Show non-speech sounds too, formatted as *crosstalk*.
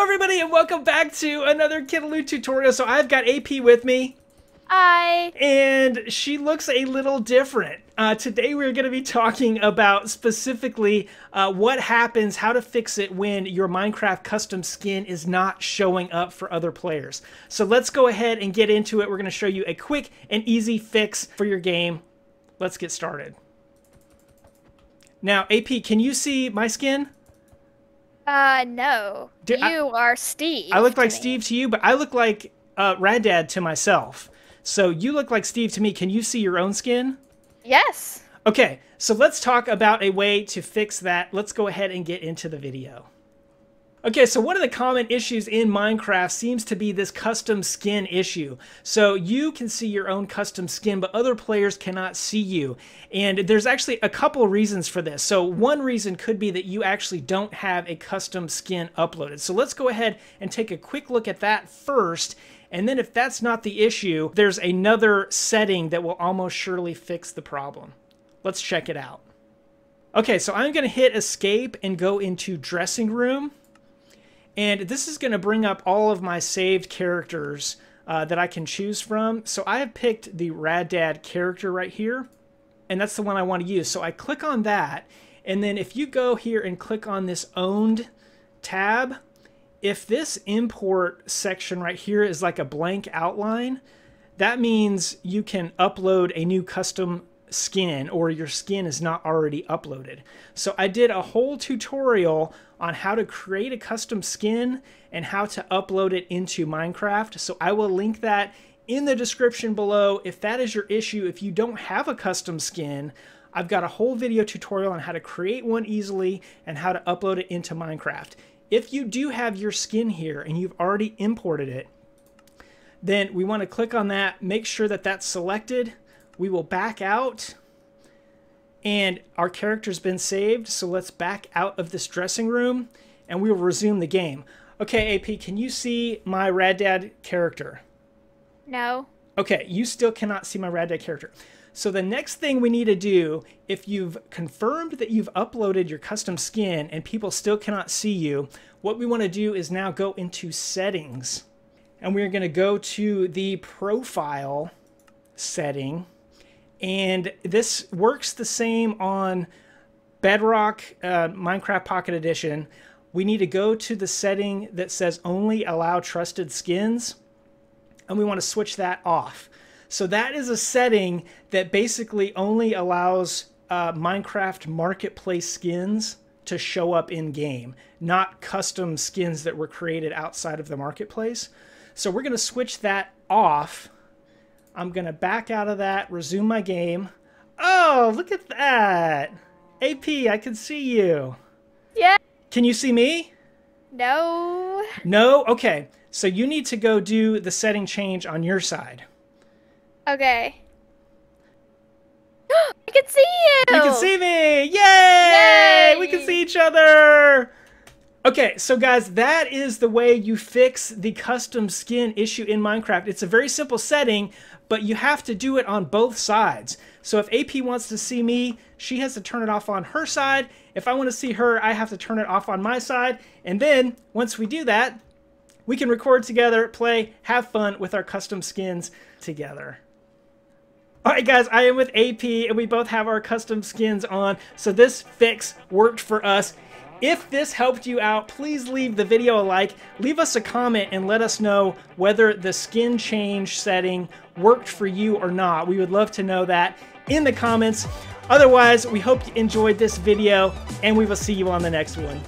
Hello everybody and welcome back to another Kidaloo tutorial. So I've got AP with me. Hi. And she looks a little different. Uh, today we're going to be talking about specifically uh, what happens, how to fix it when your Minecraft custom skin is not showing up for other players. So let's go ahead and get into it. We're going to show you a quick and easy fix for your game. Let's get started. Now, AP, can you see my skin? Uh, no. Do- you are Steve. I look like. Steve to you, but I look like uh, Rad Dad to myself. So you look like Steve to me. Can you see your own skin? Yes. Okay, so let's talk about a way to fix that. Let's go ahead and get into the video. Okay, so one of the common issues in Minecraft seems to be this custom skin issue. So you can see your own custom skin, but other players cannot see you. And there's actually a couple reasons for this. So one reason could be that you actually don't have a custom skin uploaded. So let's go ahead and take a quick look at that first. And then if that's not the issue, there's another setting that will almost surely fix the problem. Let's check it out. Okay, so I'm to hit escape and go into dressing room. And this is going to bring up all of my saved characters uh, that I can choose from. So I have picked the Rad Dad character right here. And that's the one I want to use. So I click on that. And then if you go here and click on this owned tab, if this import section right here is like a blank outline, that means you can upload a new custom skin or your skin is not already uploaded. So I did a whole tutorial on how to create a custom skin and how to upload it into Minecraft. So I will link that in the description below. If that is your issue, if you don't have a custom skin, I've got a whole video tutorial on how to create one easily and how to upload it into Minecraft. If you do have your skin here and you've already imported it, then we want to click on that, make sure that that's selected. We will back out and our character's been saved. So let's back out of this dressing room and we will resume the game. Okay, AP, can you see my Rad Dad character? No. Okay, you still cannot see my Rad Dad character. So the next thing we need to do, if you've confirmed that you've uploaded your custom skin and people still cannot see you, what we want to do is now go into settings. And we're going to go to the profile setting. And this works the same on Bedrock uh, Minecraft Pocket Edition. We need to go to the setting that says only allow trusted skins. And we want to switch that off. So that is a setting that basically only allows uh, Minecraft Marketplace skins to show up in game, not custom skins that were created outside of the marketplace. So we're going to switch that off. I'm going to back out of that, resume my game. Oh, look at that. AP, I can see you. Yeah. Can you see me? No. No? Okay. So you need to go do the setting change on your side. Okay. *gasps* I can see you. You can see me! Yay! Yay! We can see each other! Okay, so guys, that is the way you fix the custom skin issue in Minecraft. It's a very simple setting, but you have to do it on both sides. So if AP wants to see me, she has to turn it off on her side. If I want to see her, I have to turn it off on my side. And then, once we do that, we can record together, play, have fun with our custom skins together. All right, guys, I am with AP, and we both have our custom skins on, so this fix worked for us. If this helped you out, please leave the video a like, leave us a comment, and let us know whether the skin change setting worked for you or not. We would love to know that in the comments. Otherwise, we hope you enjoyed this video, and we will see you on the next one.